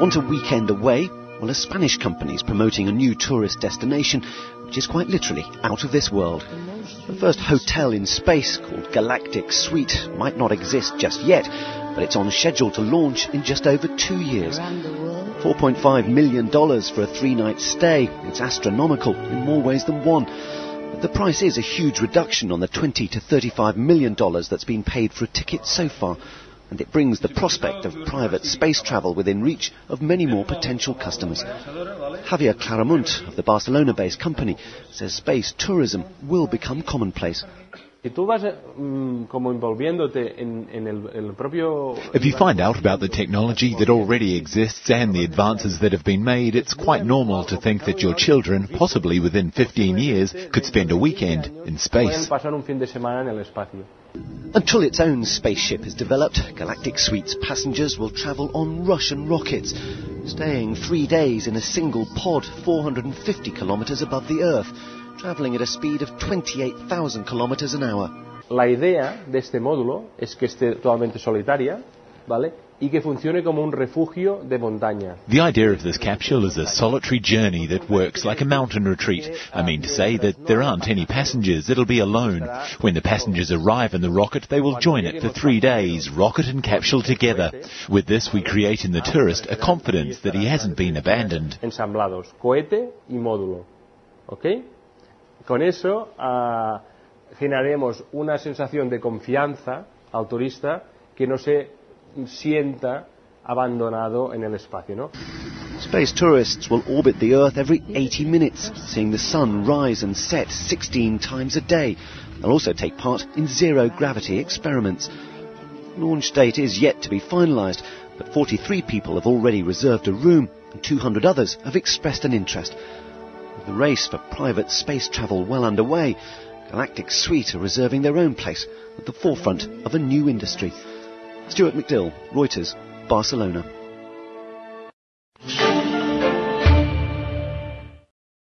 Want a weekend away? Well, a Spanish company is promoting a new tourist destination which is quite literally out of this world. The first hotel in space, called Galactic Suite, might not exist just yet, but it's on schedule to launch in just over two years. $4.5 million for a three-night stay. It's astronomical in more ways than one. But the price is a huge reduction on the 20 to 35 million dollars that's been paid for a ticket so far and it brings the prospect of private space travel within reach of many more potential customers. Javier Claramunt of the Barcelona-based company says space tourism will become commonplace. If you find out about the technology that already exists and the advances that have been made, it's quite normal to think that your children, possibly within 15 years, could spend a weekend in space. Until its own spaceship is developed, Galactic Suite's passengers will travel on Russian rockets, staying three days in a single pod 450 kilometers above the Earth traveling at a speed of 28,000 kilometers an hour. La idea de este módulo es que esté totalmente solitaria, ¿vale? y que funcione como un refugio de montaña. The idea of this capsule is a solitary journey that works like a mountain retreat. I mean to say that there aren't any passengers, it'll be alone. When the passengers arrive in the rocket, they will join it for three days, rocket and capsule together. With this, we create in the tourist a confidence that he hasn't been abandoned. Ensamblados, cohete y módulo. ¿Ok? Con eso uh, generaremos una sensación de confianza al turista que no se sienta abandonado en el espacio, ¿no? Space tourists will orbit the Earth every 80 minutes, seeing the sun rise and set 16 times a day. They'll also take part in zero gravity experiments. Launch date is yet to be finalised, but 43 people have already reserved a room and 200 others have expressed an interest. With the race for private space travel well underway, Galactic Suite are reserving their own place at the forefront of a new industry. Stuart McDill, Reuters, Barcelona.